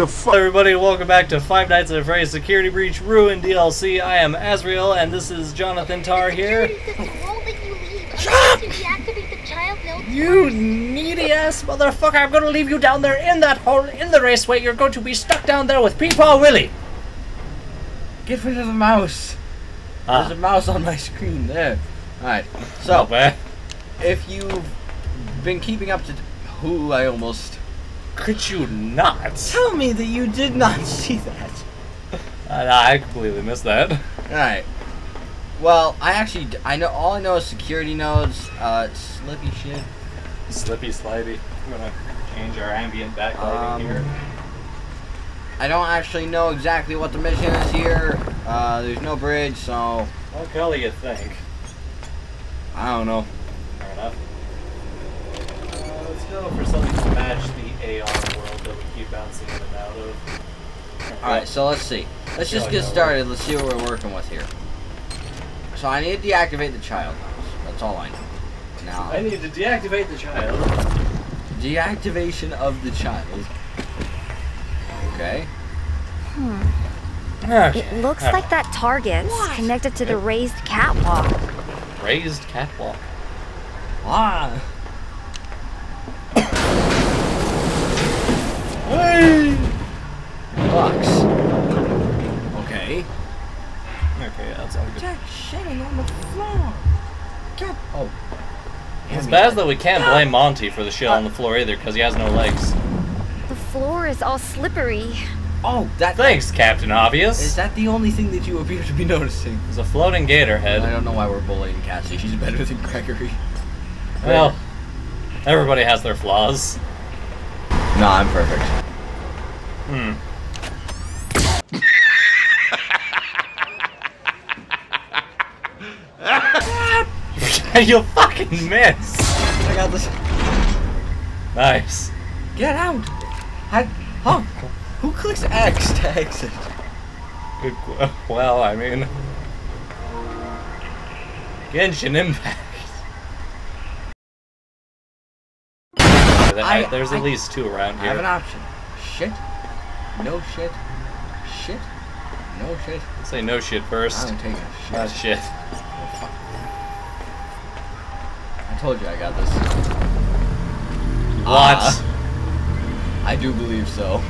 the fuck? everybody, welcome back to Five Nights at Freddy's Security Breach Ruin DLC. I am Azriel, and this is Jonathan Tar here. Shut You needy ass motherfucker! I'm gonna leave you down there in that hole in the raceway. You're going to be stuck down there with Peepaw Willie. Get rid of the mouse. Ah. There's a mouse on my screen there. Alright, So, so if you've been keeping up to who I almost could you not? tell me that you did not see that. I, I completely missed that. Alright. Well, I actually I know all I know is security nodes, uh, slippy shit. Slippy slidey. I'm gonna change our ambient backlighting Um, here. I don't actually know exactly what the mission is here. Uh, there's no bridge, so What color you think? I don't know. Fair enough. Uh, let's go for something to match the AR world that we keep bouncing in and out of. Alright, so let's see. Let's just get started. Let's see what we're working with here. So I need to deactivate the child mouse. That's all I know. Now, I need to deactivate the child. deactivation of the child. Okay. Hmm. It looks like that target's connected to the raised catwalk. raised catwalk. Ah. Box. Okay. Okay, that's that sounds good. Jack shitting on the floor. Get. Oh. It's bad that we can't blame Monty for the shit on the floor either, because he has no legs. The floor is all slippery. Oh, that. Thanks, Captain Obvious. Is that the only thing that you appear to be noticing? There's a floating gator head. I don't know why we're bullying Cassie. She's better than Gregory. Well, everybody has their flaws. No, I'm perfect. Hmm. you fucking missed. I got this. Nice. Get out! I, huh? Who clicks X to exit? Good. Well, I mean, Genshin Impact. I- There's at least two around here. I have an option. Shit. No shit. Shit. No shit. Say no shit first. take a shit. Not shit. I told you I got this. What? Ah, I do believe so.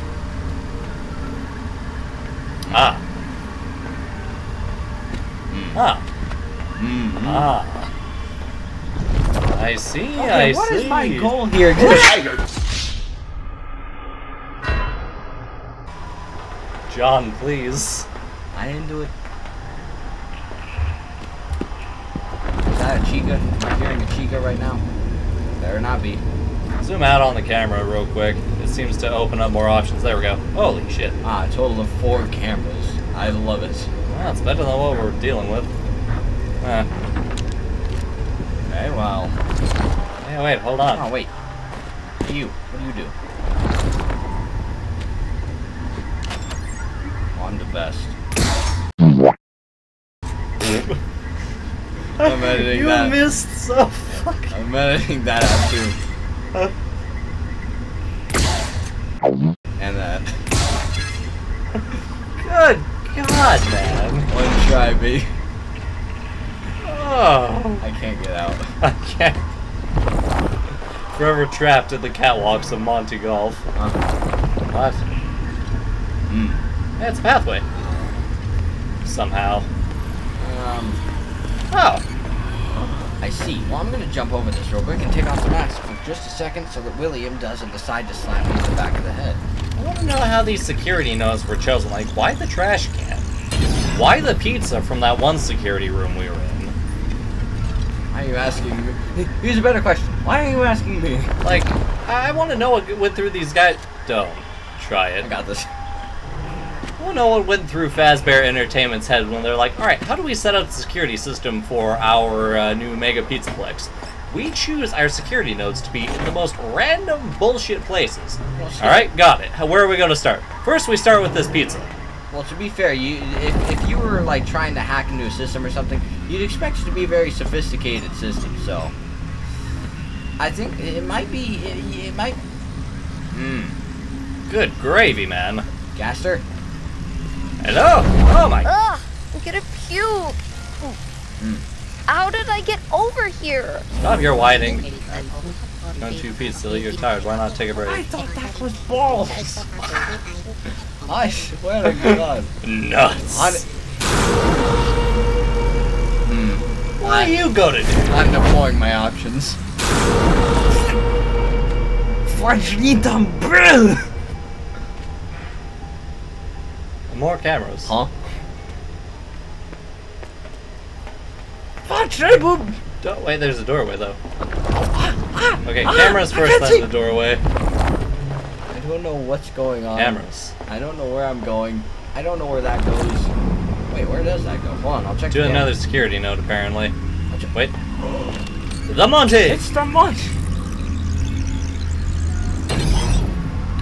Ah. Mm. Ah. Mm. Ah. I see. Okay, I what see. is my goal here? John, please. I didn't do it. Is that a Chica? Am I hearing a Chica right now? Better not be. Zoom out on the camera real quick. It seems to open up more options. There we go. Holy shit. Ah, a total of four cameras. I love it. Well, it's better than what we're dealing with. Uh, Okay, well. Hey, wait, hold on. Oh, wait. You. What do you do? Oh, I'm the best. I'm editing you that. missed so fucking. I'm editing that out too. And that. Good God, man. One try, B. Oh, I can't get out. I can't. Forever trapped in the catwalks of Monty Golf. Uh, What? mm. Yeah, it's a pathway. Somehow. Um, Oh. I see. Well, I'm gonna jump over this real quick and take off the mask for just a second so that William doesn't decide to slam me in the back of the head. I want to know how these security nodes were chosen. Like, why the trash can? Why the pizza from that one security room we were in? Why are you asking me? Here's a better question. Why are you asking me? Like, I want to know what went through these guys. Don't try it. I got this. I want to know what went through Fazbear Entertainment's head when they're like, all right, how do we set up the security system for our uh, new Mega Pizzaplex? We choose our security nodes to be in the most random bullshit places. All right, got it. Where are we going to start? First, we start with this pizza. Well, to be fair, you if, if you were like trying to hack into a system or something, you'd expect it to be a very sophisticated system. So, I think it might be. It, it might. Hmm. Good gravy, man. Gaster? Hello. Oh my. Ugh, I'm gonna puke. Hmm. How did I get over here? Stop your whining. Don't you feet silly. You're tired. Why not take a break? I thought that was balls. I swear to God. Nuts. On, hmm. What do you go to do? I'm deploying my options. Fajita Brill! More cameras. Huh? Fajita Don't wait. There's a doorway though. Okay, ah, cameras first, can't then the doorway. I don't know what's going on. Cameras. I don't know where I'm going. I don't know where that goes. Wait, where does that go? Hold on, I'll check Do the another security node apparently. Wait. The Monty. It's the munch!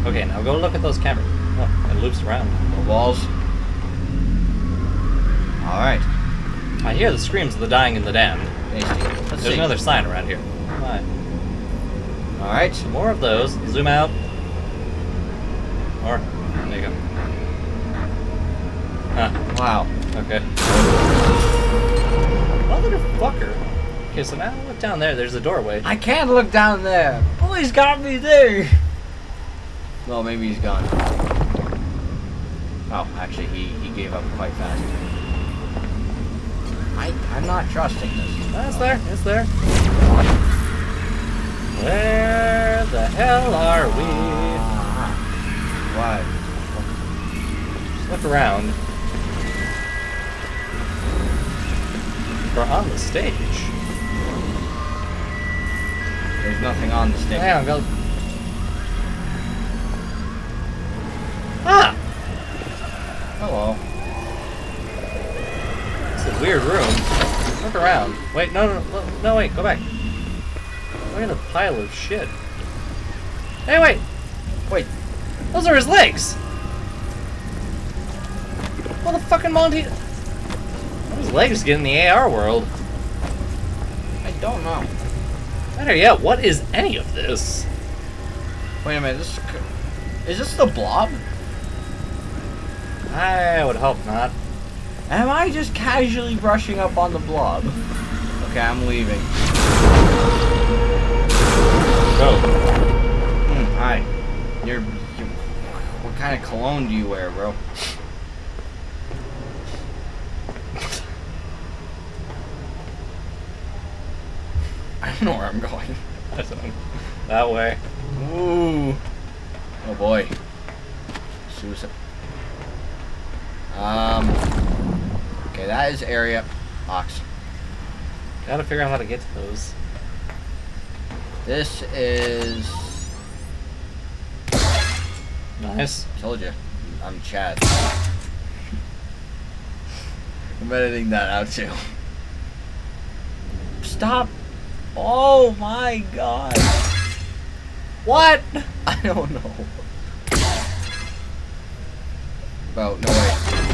Okay, now go look at those cameras. Oh, it loops around. The walls. Alright. I hear the screams of the dying and the damned. Let's There's see. another sign around here. Why? Alright. More of those. Zoom out. Or there you go. Huh. Wow. Okay. Motherfucker. Okay, so now look down there. There's a doorway. I can't look down there. Oh, he's got me there. Well, maybe he's gone. Oh, actually, he, he gave up quite fast. I, I'm not trusting this. Ah, it's there. It's there. Where the hell are we? Why? Just look around. We're on the stage. There's nothing on the. Hang on, go. Ah! Hello. It's a weird room. Look around. Wait, no, no, no, no, wait, go back. Look at the pile of shit. Hey, wait! Wait. Those are his legs! What the fucking Monty? How his legs get in the AR world? I don't know. Better yet, what is any of this? Wait a minute. This is, this the blob? I would hope not. Am I just casually brushing up on the blob? Okay, I'm leaving. Go. Hmm, hi. You're, you What kind of cologne do you wear, bro? Don't know where I'm going. That's that way. Ooh. Oh boy. Suicide. Um. Okay, that is area. Box. Gotta figure out how to get to those. This is. Nice. Told you. I'm Chad. I'm editing that out too. Stop. Oh my god. What? I don't know. Oh, no way.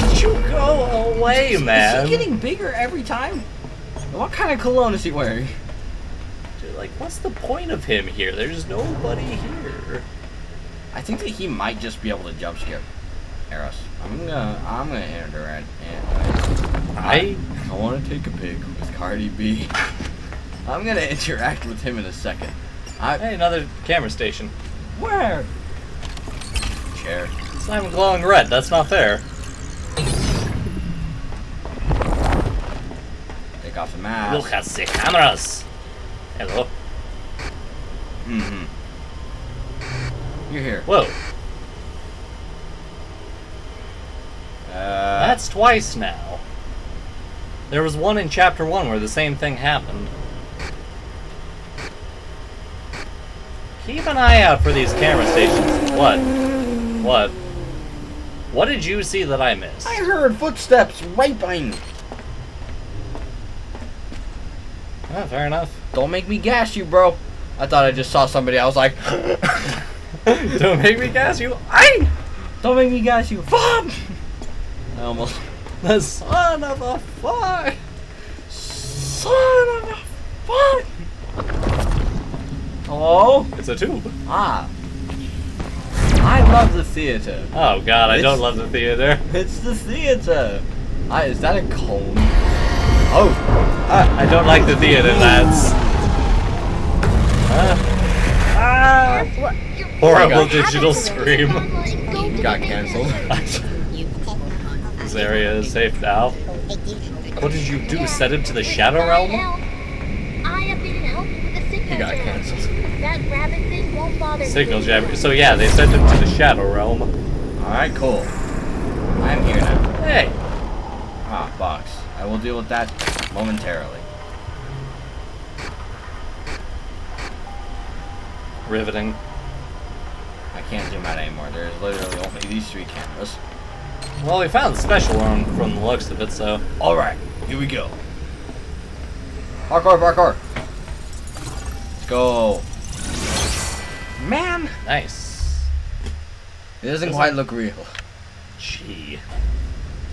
Could you go away, man? Is he getting bigger every time? What kind of cologne is he wearing? Dude, like, what's the point of him here? There's nobody here. I think that he might just be able to jump skip. Eros. I'm gonna, I'm gonna interact. I I want to take a pic with Cardi B. I'm gonna interact with him in a second. I hey, another camera station. where? Chair. It's not even glowing red. That's not fair. Take off the mask. Look at the cameras. Hello. Mm-hmm. You're here. Whoa. Uh, That's twice now. There was one in chapter one where the same thing happened. Keep an eye out for these camera stations. What? What? What did you see that I missed? I heard footsteps right behind me. Oh, fair enough. Don't make me gas you, bro. I thought I just saw somebody. I was like, Don't make me gas you. I. don't make me gas you. Fuck! I almost. The son of a fuck. Son of a fuck! Hello? It's a tube. Ah. I love the theater. Oh god, I It's- don't love the theater. It's the theater. Ah, is that a cone? Oh. I don't like the theater, lads. Ah. What? Horrible digital scream. Got canceled. this area is safe now. What did you do? Set him to the Shadow Realm? I have been helping with the signal He got canceled. That rabbit thing won't bother Signal me. So yeah, they sent him to the Shadow Realm. Alright, cool. I'm here now. Hey. Ah, box. I will deal with that momentarily. Riveting. I can't zoom out anymore. There's literally only these three cameras. Well, we found special one from the looks of it, so. Alright, here we go. Parkour, parkour. Let's go. Man, Nice. it doesn't quite look real. Gee.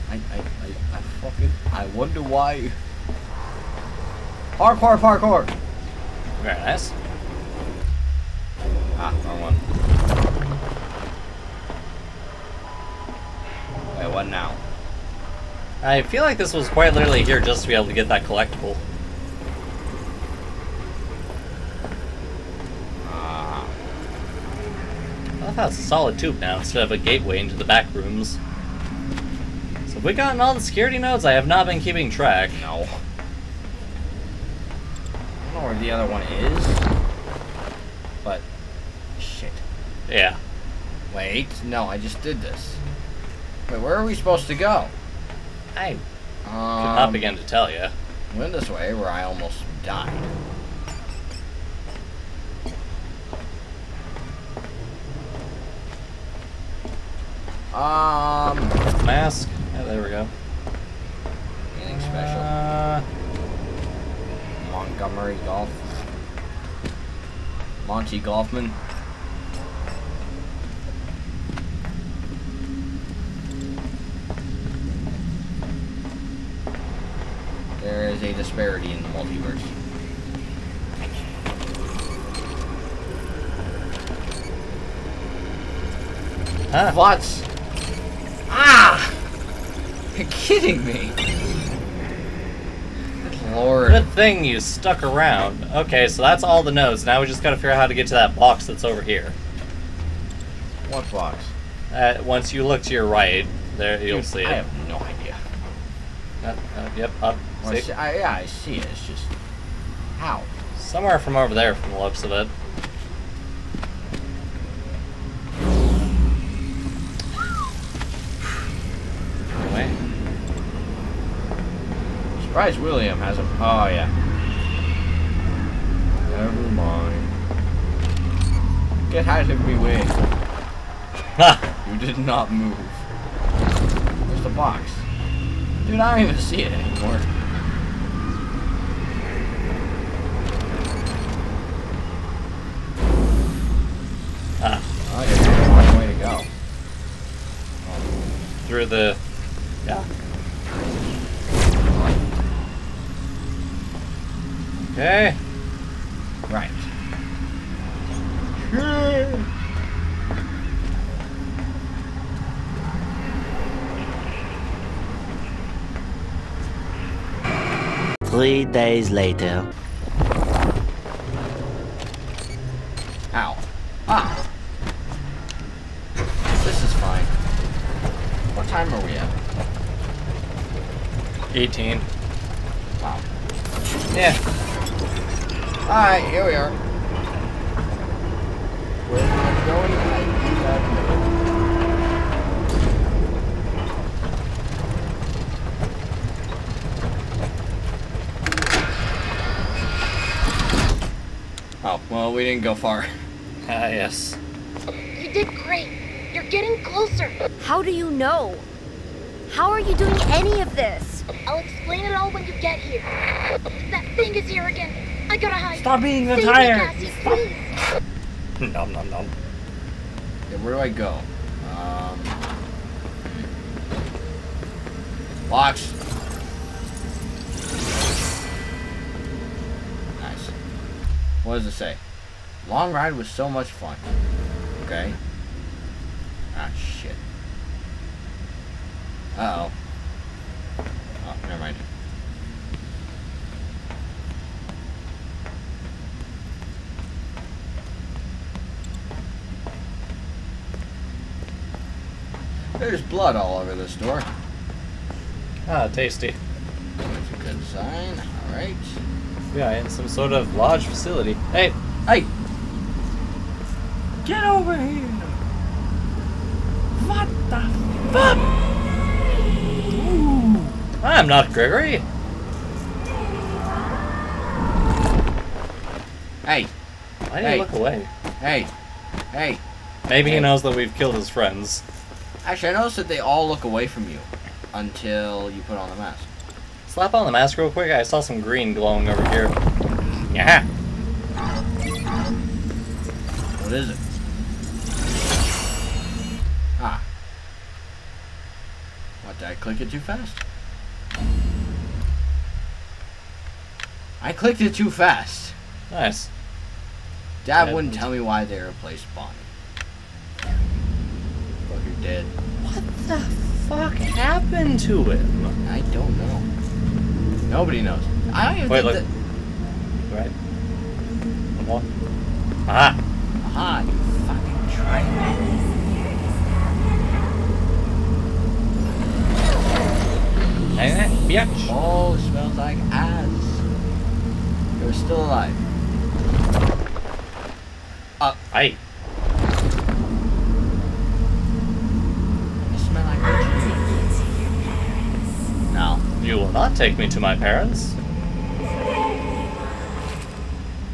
I, I, I, I fucking, I wonder why. Parkour, parkour. Very nice. Ah, wrong one. What now? I feel like this was quite literally here just to be able to get that collectible. Ah, I thought it's a solid tube now instead of a gateway into the back rooms. So have we gotten all the security nodes? I have not been keeping track. no. I don't know where the other one is. But, shit. Yeah. Wait, no, I just did this. Wait, where are we supposed to go? I Um, could not begin to tell you. Went this way where I almost died. Um, Mask. Yeah, there we go. anything special? Uh, Montgomery Golf. Monty Golfman. There is a disparity in the multiverse. huh. What? Ah! You're kidding me. Good lord. Good thing you stuck around. Okay, so that's all the nodes. Now we just gotta figure out how to get to that box that's over here. What box? Uh, once you look to your right, there you'll Dude, see it. I have no idea. Uh, uh, yep, up. Well, I See? I, yeah, I see it. It's just how? Somewhere from over there, from the looks of it. Anyway, Surprise William has a. Oh yeah. Never mind. Get out of me way. ha! You did not move. Where's the box? Dude, I don't even see it anymore. Through the. Yeah. Okay. Right. Three days later. Ow. Ah. This is fine. What time are we at? 18. Wow. Yeah. Alright, here we are. Where are going? I do not. Oh, well, we didn't go far. Ah, yes. You did great. You're getting closer. How do you know? How are you doing any of this? I'll explain it all when you get here. That thing is here again. I gotta hide. Stop eating the Save me, tire. Cassie, please. Nom nom nom. Yeah, where do I go? Um. Watch. Nice. What does it say? Long ride was so much fun. Okay. Ah, shit. Uh oh. Oh, never mind. There's blood all over this door. Ah, tasty. That's a good sign. Alright. Yeah, in some sort of lodge facility. Hey, Hey! Get over here! What the fuck? I'm not Gregory. Hey, Why do you Hey. look away? hey, hey. Maybe he knows that we've killed his friends. Actually, I noticed that they all look away from you until you put on the mask. Slap on the mask real quick. I saw some green glowing over here. Yeah. What is it? Ah. What, did I click it too fast? I clicked it too fast. Nice. Dad wouldn't tell me why they replaced Bonnie. Fucker dead. What the fuck happened to him? I don't know. Nobody knows. I don't even Wait, think look. that. Right. One more. Ah. Aha, you fucking tried. Hey, bitch. Oh, smells like ass. You're still alive. Hey. You smell like bitch. No. You will not take me to my parents.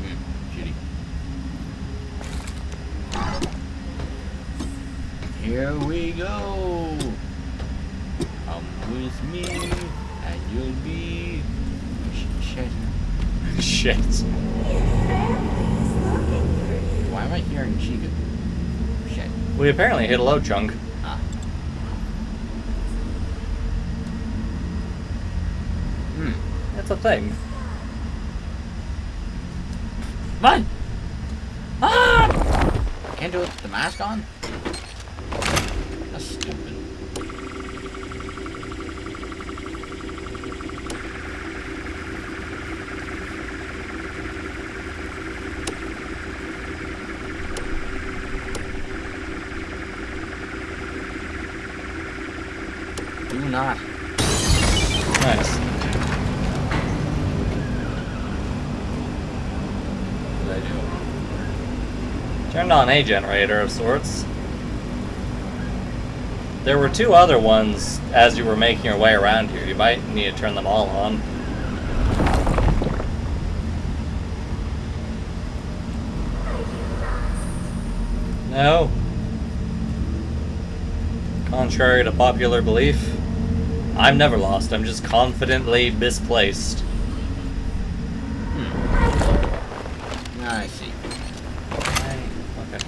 Mm. Here we go. Come with me, and you'll be. Sh- Shit. Why am I hearing Chica? Shit. We apparently hit a low chunk. Ah. Hmm. That's a thing. Run! Ah! Can't do it with the mask on? That's stupid. Do not. Nice. What did I a generator of sorts. There were two other ones as you were making your way around here. You might need to turn them all on. No. Contrary to popular belief, I'm never lost. I'm just confidently misplaced. Hmm. I see. Okay.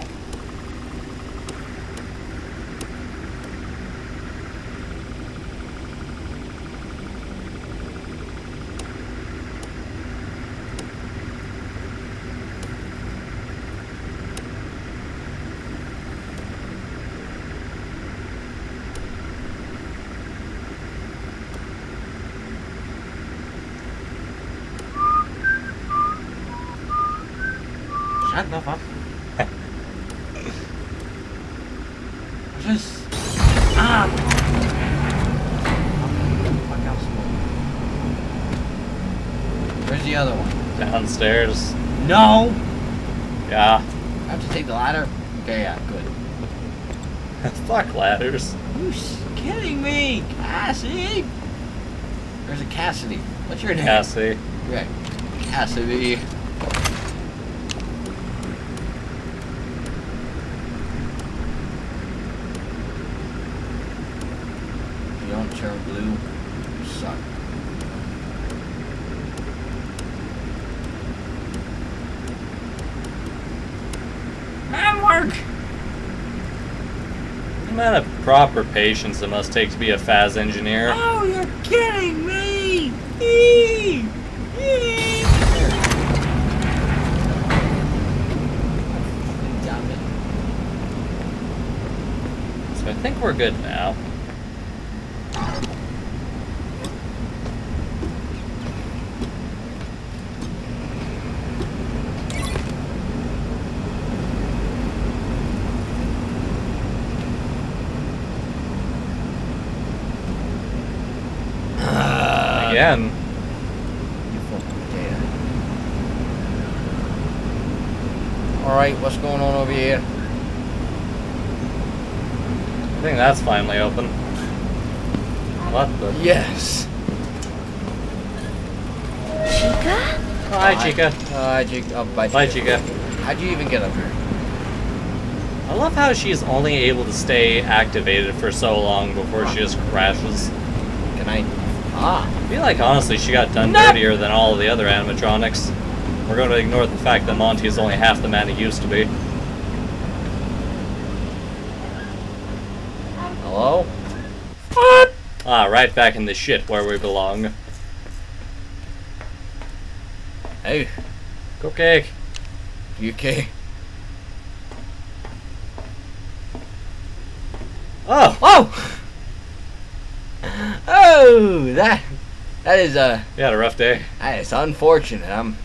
Shut the fuck. Just. Ah! Fuck out slow. Where's the other No! Yeah. I have to take the ladder? Okay, yeah, good. Fuck ladders. You s- kidding me? Cassie? There's a Cassidy. What's your name? Cassie. Right. Cassidy. If you don't turn blue, you suck. amount of proper patience it must take to be a Faz engineer. Oh, you're kidding me! Eee! Eee! So I think we're good now. Again. You fucking potato. Alright, what's going on over here? I think that's finally open. What the? Yes. Chica? Hi, Chica. Hi, Chica. Oh, bye, Bye, Chica. Chica. How'd you even get up here? I love how she's only able to stay activated for so long before she just crashes. Can I? Ah. I feel like honestly she got done No. dirtier than all of the other animatronics. We're going to ignore the fact that Monty is only half the man he used to be. Hello? Ah, right back in the shit where we belong. Hey, Cupcake. you okay? Oh, Oh! Oh, that that is uh you had a rough day. that is unfortunate. I'm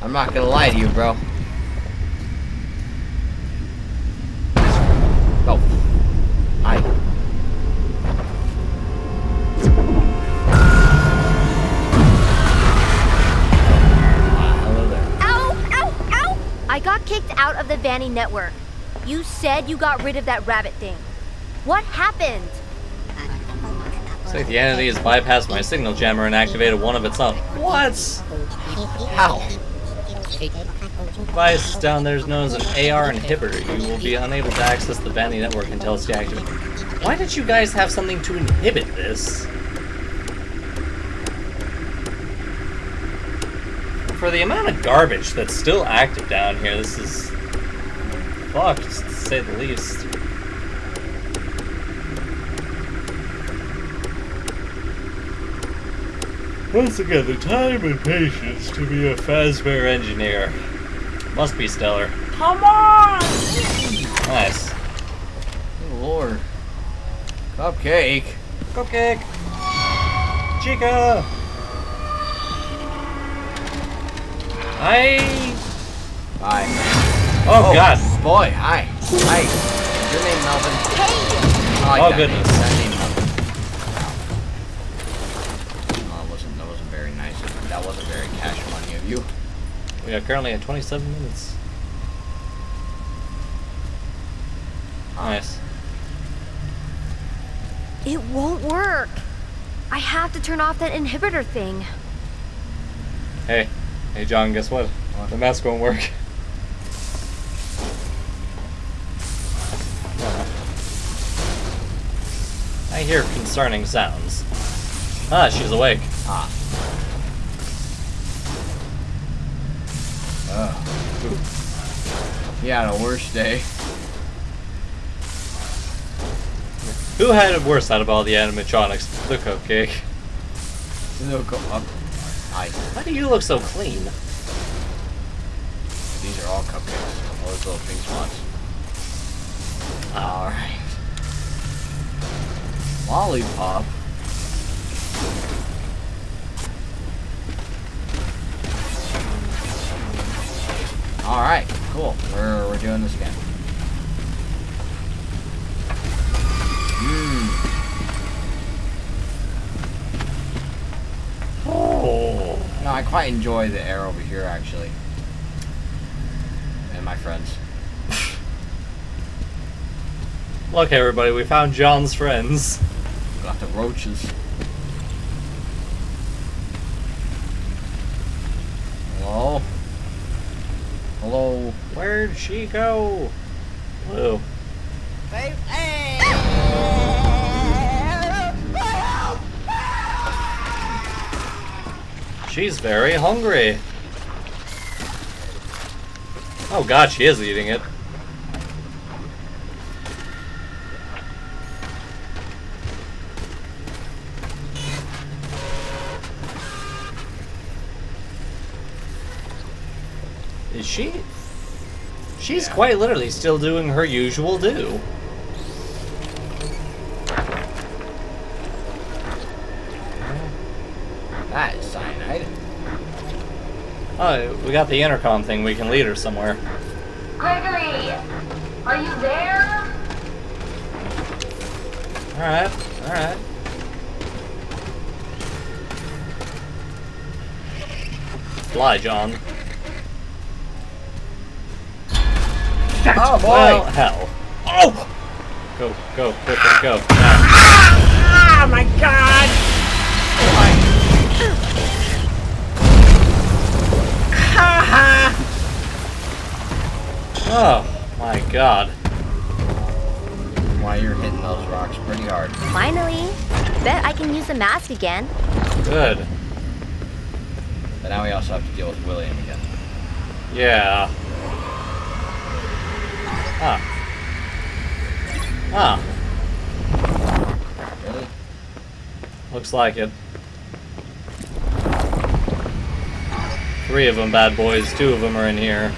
I'm not gonna lie to you, bro. Oh, hi. Ah, hello there. Ow! Ow! Ow! I got kicked out of the Vanny network. You said you got rid of that rabbit thing. What happened? Like the entity has bypassed my signal jammer and activated one of its own. What? How? Device down there is known as an AR inhibitor. You will be unable to access the Vanny network until it's deactivated. Why did you guys have something to inhibit this? For the amount of garbage that's still active down here, this is fucked, to say the least. Once again, the time and patience to be a Fazbear engineer must be stellar. Come on! Nice. Good lord. Cupcake. Cupcake! Chica! I. Hi. Oh, oh, god. Boy, hi. Hi. Is your name Melvin? Hey! I like Oh, that goodness. We are currently at 27 minutes. Nice. It won't work. I have to turn off that inhibitor thing. Hey. Hey, John, guess what? What? The mask won't work. I hear concerning sounds. Ah, she's awake. Ah. You had a worse day. Who had it worse out of all the animatronics? The cupcake. No, go up. Hi. Why do you look so clean? These are all cupcakes. All those little pink spots. Alright. Lollipop. Cool. We're, we're doing this again. Mmm. Oh. No, I quite enjoy the air over here, actually. And my friends. Look, everybody, we found John's friends. Got the roaches. Hello? Hello? Where'd she go? Blue. She's very hungry. Oh god, she is eating it. quite literally still doing her usual do. That is cyanide. Oh, we got the intercom thing. We can lead her somewhere. Gregory! Are you there? Alright, alright. Fly, John. Oh boy! Well, hell. oh! Go, go, quicker, go. Now. Ah, my God! Ha ha Oh, my God. Why you're hitting those rocks pretty hard. Finally. Bet I can use the mask again. Good. But now we also have to deal with William again. Yeah. Ah. Ah. Really? Looks like it. Three of them bad boys. Two of them are in here.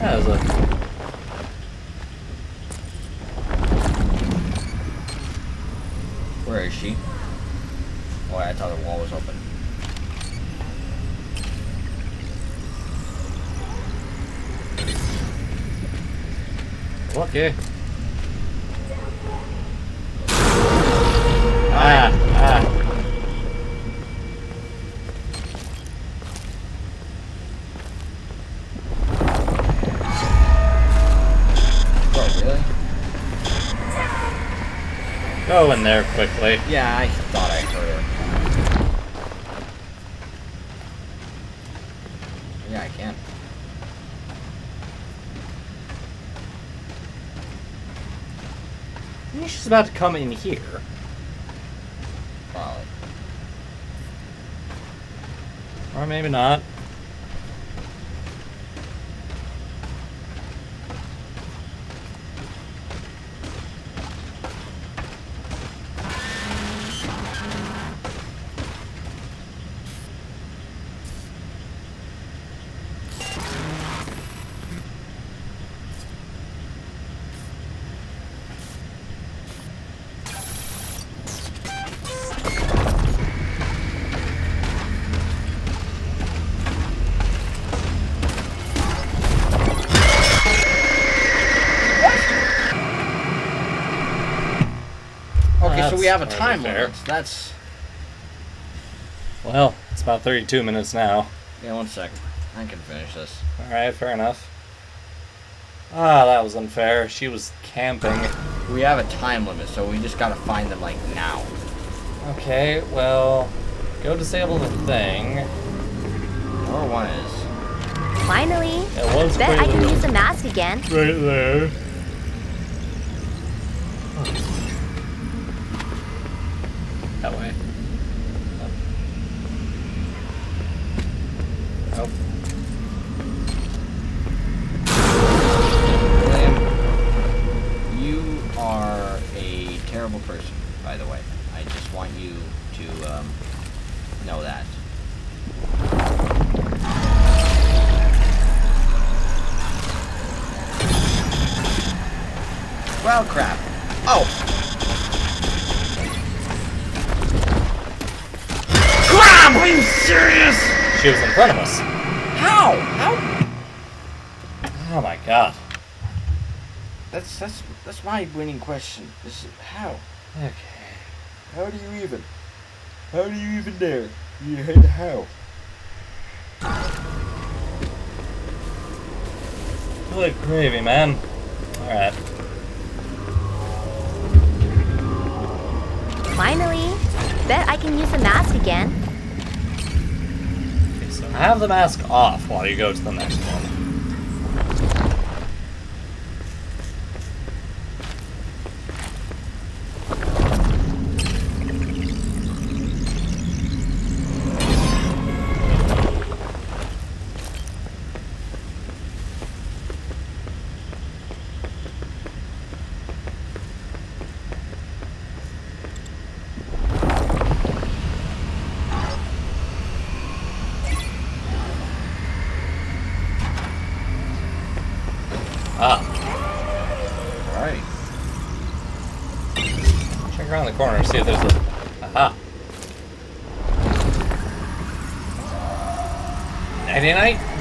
That was a Where is she? Oh, I thought the wall was open. Okay. Ah, ah. Oh, really? Go in there quickly. Yeah, I thought about to come in here. Probably. Or maybe not. We have a time fair. limit. That's. Well, it's about 32 minutes now. Yeah, one second. I can finish this. Alright, fair enough. Ah, that was unfair. She was camping. We have a time limit, so we just gotta find them like now. Okay, well, go disable the thing. Number one is. Finally. It was Bet I can use the mask again. right there. That way. Oh. William, you are a terrible person, by the way. I just want you to um, know that. She was in front of us. How? How? Oh my god. That's that's that's my winning question. This is how? Okay. How do you even? How do you even dare? You hit how? Good gravy, man. Alright. Finally. Bet I can use the mask again. Have the mask off while you go to the next one.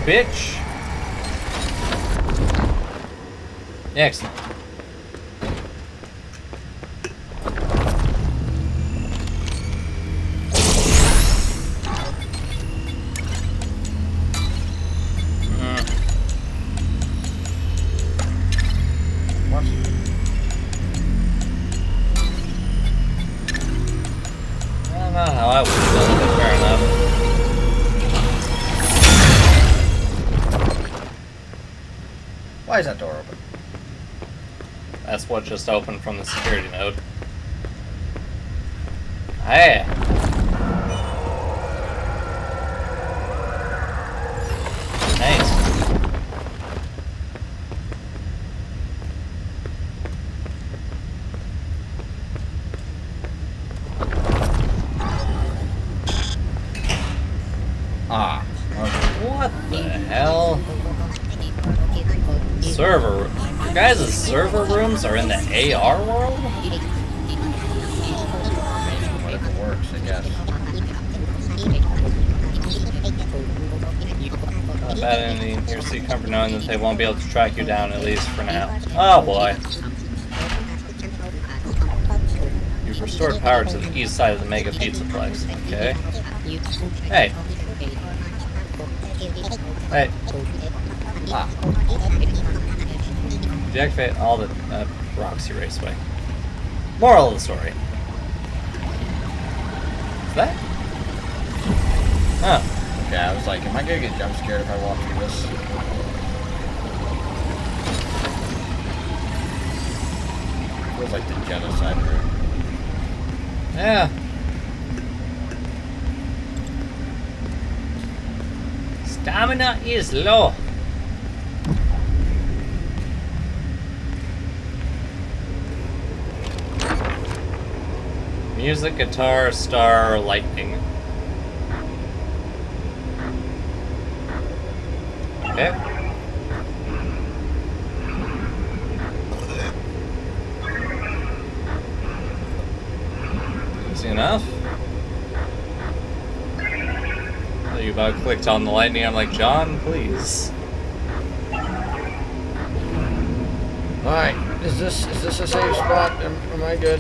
Bitch. What just opened from the security node. Hey! Nice. Ah. Okay. What the hell? Server. Your guys' server rooms are in the AR world? Whatever works, I guess. Not bad ending. Here, seek comfort knowing that they won't be able to track you down, at least for now. Oh boy. You've restored power to the east side of the Mega Pizzaplex. Okay. Hey. Hey. Ah. Deactivate all the uh, Roxy Raceway. Moral of the story. Is that? Huh. Okay, I was like, am I gonna get jump scared if I walk through this? Feels like the genocide room. Yeah. Stamina is low. Music, guitar, star, lightning. Okay. Easy enough. You about clicked on the lightning. I'm like, John, please. Alright, is this is this a safe spot? Am, am I good?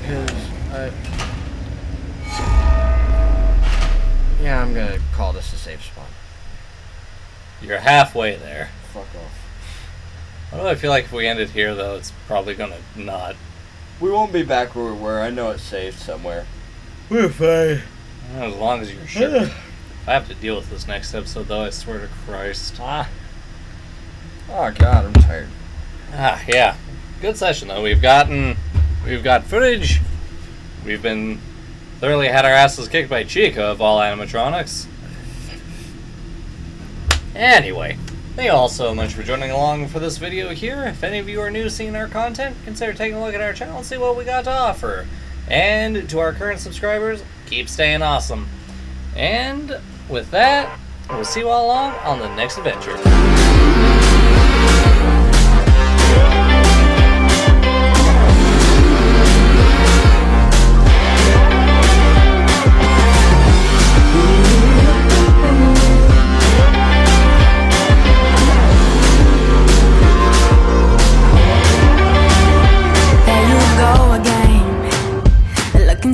Because I... Yeah, I'm gonna call this a safe spot. You're halfway there. Fuck off. I feel like if we end it here, though, it's probably gonna not. We won't be back where we were. I know it's safe somewhere. We're fine. As long as you're sure. I have to deal with this next episode, though, I swear to Christ. Ah. Oh god, I'm tired. Ah, yeah. Good session, though. We've gotten. We've got footage. We've been thoroughly had our asses kicked by Chica of all animatronics. Anyway, thank you all so much for joining along for this video here. If any of you are new seeing our content, consider taking a look at our channel and see what we got to offer. And to our current subscribers, keep staying awesome. And with that, we'll see you all along on the next adventure.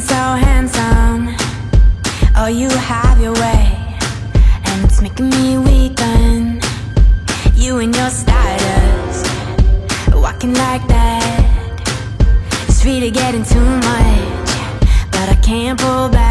so handsome. Oh, you have your way And it's making me weaken. You and your stardust Walking like that. It's really getting too much But I can't pull back.